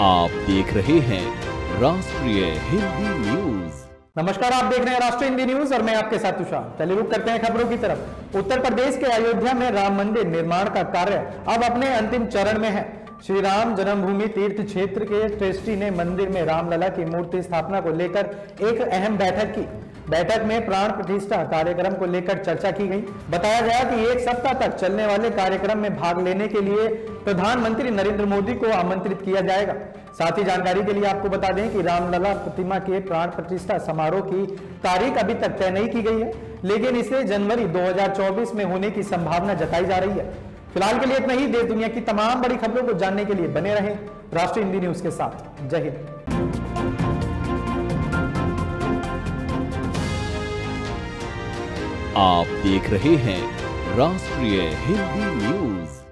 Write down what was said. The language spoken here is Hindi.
आप देख रहे हैं राष्ट्रीय हिंदी न्यूज़। नमस्कार, आप देख रहे हैं राष्ट्रीय हिंदी न्यूज़ और मैं आपके साथ तुषार चलिए रुक करते हैं खबरों की तरफ़। उत्तर प्रदेश के अयोध्या में राम मंदिर निर्माण का कार्य अब अपने अंतिम चरण में है। श्री राम जन्मभूमि तीर्थ क्षेत्र के ट्रस्टी ने मंदिर में रामलला की मूर्ति स्थापना को लेकर एक अहम बैठक की। बैठक में प्राण प्रतिष्ठा कार्यक्रम को लेकर चर्चा की गई। बताया गया कि एक सप्ताह तक चलने वाले कार्यक्रम में भाग लेने के लिए प्रधानमंत्री नरेंद्र मोदी को आमंत्रित किया जाएगा। साथ ही जानकारी के लिए आपको बता दें कि रामलला प्रतिमा के प्राण प्रतिष्ठा समारोह की तारीख अभी तक तय नहीं की गई है, लेकिन इसे जनवरी 2024 में होने की संभावना जताई जा रही है। फ़िलहाल के लिए इतना ही। देश दुनिया की तमाम बड़ी खबरों को जानने के लिए बने रहे। राष्ट्रीय हिंदी न्यूज़ के साथ। जय हिंद। आप देख रहे हैं राष्ट्रीय हिंदी न्यूज़।